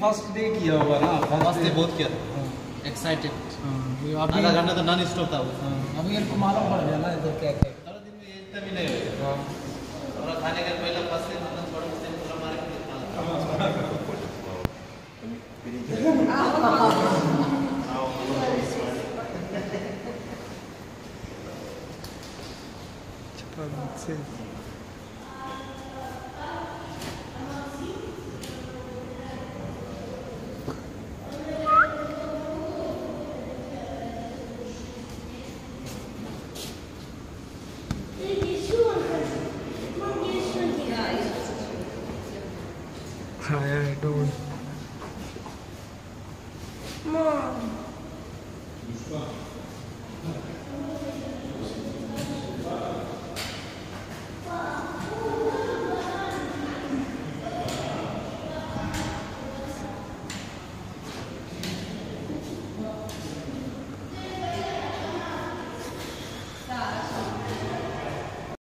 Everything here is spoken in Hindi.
फ़र्स्ट डे किया होगा ना फ़र्स्ट डे बहुत किया। हाँ, एक्साइटेड हाँ, ये अभी आधा घंटा तो नॉन स्टॉप था हाँ, अभी इनको मालूम पड़ गया ना इधर क्या क्या। सारा दिन में ये इतना भी नहीं हुआ। हाँ, और खाने के पहले फ़र्स्ट दिन मतलब थोड़ा उस दिन पूरा मार के खाना। I don't. Mom.